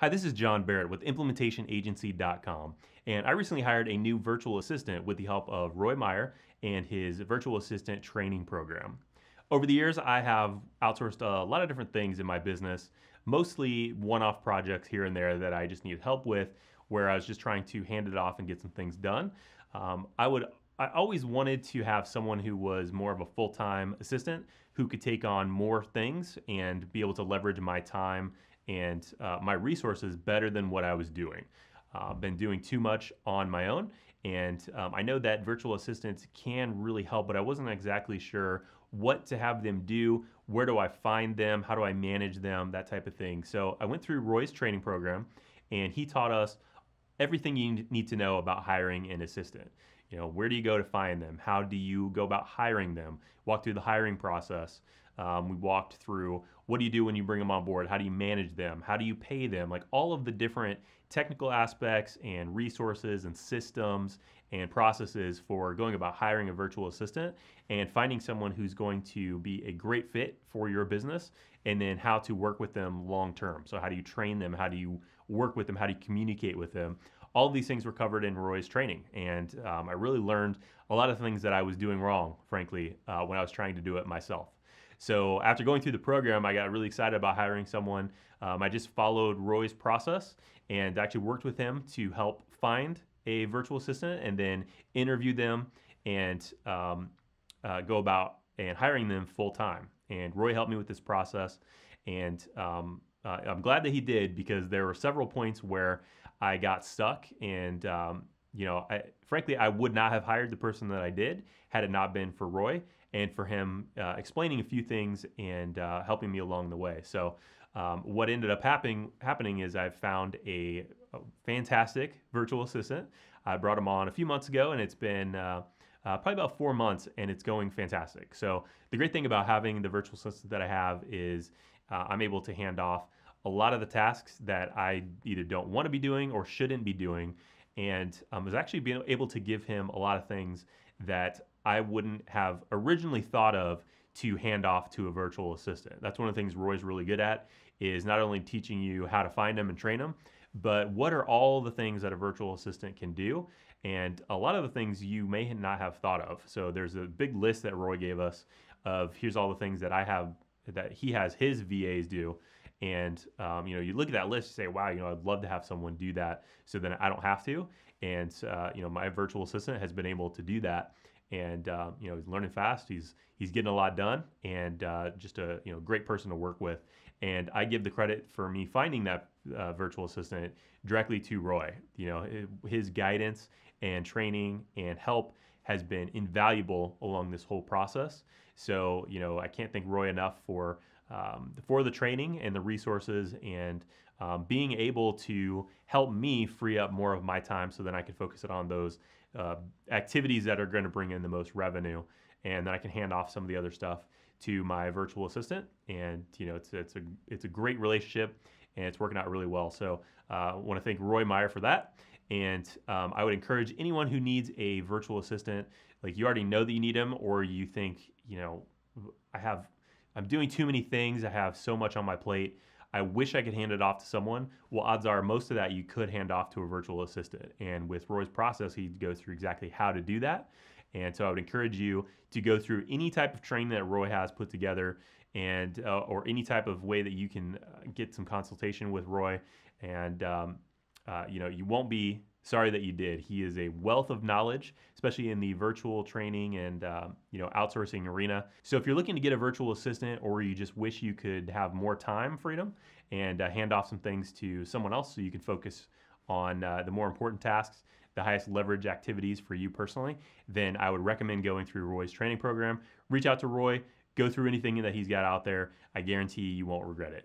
Hi, this is John Barrett with ImplementationAgency.com, and I recently hired a new virtual assistant with the help of Roy Meyer and his virtual assistant training program. Over the years, I have outsourced a lot of different things in my business, mostly one off projects here and there that I just needed help with, where I was just trying to hand it off and get some things done. Um, I would I always wanted to have someone who was more of a full time assistant who could take on more things and be able to leverage my time and uh, my resources better than what I was doing. I've uh, been doing too much on my own, and um, I know that virtual assistants can really help, but I wasn't exactly sure what to have them do, where do I find them, how do I manage them, that type of thing. So I went through Roy's training program, and he taught us everything you need to know about hiring an assistant. You know, where do you go to find them? How do you go about hiring them? Walk through the hiring process. Um, we walked through what do you do when you bring them on board? How do you manage them? How do you pay them? Like all of the different technical aspects and resources and systems and processes for going about hiring a virtual assistant and finding someone who's going to be a great fit for your business and then how to work with them long term. So, how do you train them? How do you work with them? How do you communicate with them? All these things were covered in Roy's training, and um, I really learned a lot of things that I was doing wrong, frankly, uh, when I was trying to do it myself. So after going through the program, I got really excited about hiring someone. Um, I just followed Roy's process and actually worked with him to help find a virtual assistant and then interview them and um, uh, go about and hiring them full time. And Roy helped me with this process, and um, uh, I'm glad that he did because there were several points where I got stuck, and um, you know, I, frankly, I would not have hired the person that I did had it not been for Roy and for him uh, explaining a few things and uh, helping me along the way. So, um, what ended up happening happening is I found a, a, fantastic virtual assistant. I brought him on a few months ago, and it's been uh, uh, probably about four months, and it's going fantastic. So, the great thing about having the virtual assistant that I have is uh, I'm able to hand off a lot of the tasks that I either don't want to be doing or shouldn't be doing. And um, was actually being able to give him a lot of things that I wouldn't have originally thought of to hand off to a virtual assistant. That's one of the things Roy's really good at is not only teaching you how to find them and train them, but what are all the things that a virtual assistant can do? And a lot of the things you may not have thought of. So there's a big list that Roy gave us of here's all the things that I have that he has his VAs do. And um, you know, you look at that list, and say, "Wow, you know, I'd love to have someone do that, so then I don't have to." And uh, you know, my virtual assistant has been able to do that, and uh, you know, he's learning fast. He's he's getting a lot done, and uh, just a you know great person to work with. And I give the credit for me finding that uh, virtual assistant directly to Roy. You know, his guidance and training and help has been invaluable along this whole process. So, you know, I can't thank Roy enough for um, for the training and the resources and um, being able to help me free up more of my time so then I can focus it on those uh, activities that are going to bring in the most revenue and then I can hand off some of the other stuff to my virtual assistant. And you know it's, it's a it's a great relationship and it's working out really well. So uh, I want to thank Roy Meyer for that. And um, I would encourage anyone who needs a virtual assistant like you already know that you need them or you think you know I have I'm doing too many things. I have so much on my plate. I wish I could hand it off to someone. Well, odds are most of that you could hand off to a virtual assistant. And with Roy's process, he goes through exactly how to do that. And so I would encourage you to go through any type of training that Roy has put together and uh, or any type of way that you can uh, get some consultation with Roy. And um, uh, you know, you won't be sorry that you did. He is a wealth of knowledge, especially in the virtual training and uh, you know outsourcing arena. So if you're looking to get a virtual assistant, or you just wish you could have more time freedom and uh, hand off some things to someone else, so you can focus on uh, the more important tasks, the highest leverage activities for you personally, then I would recommend going through Roy's training program. Reach out to Roy. Go through anything that he's got out there. I guarantee you won't regret it.